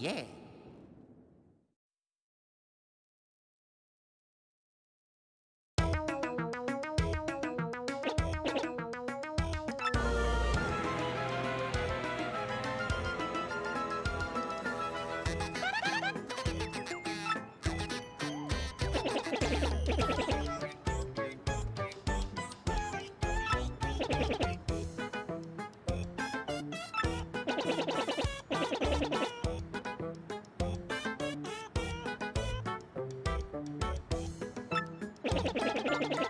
yeah. Ha ha ha ha ha!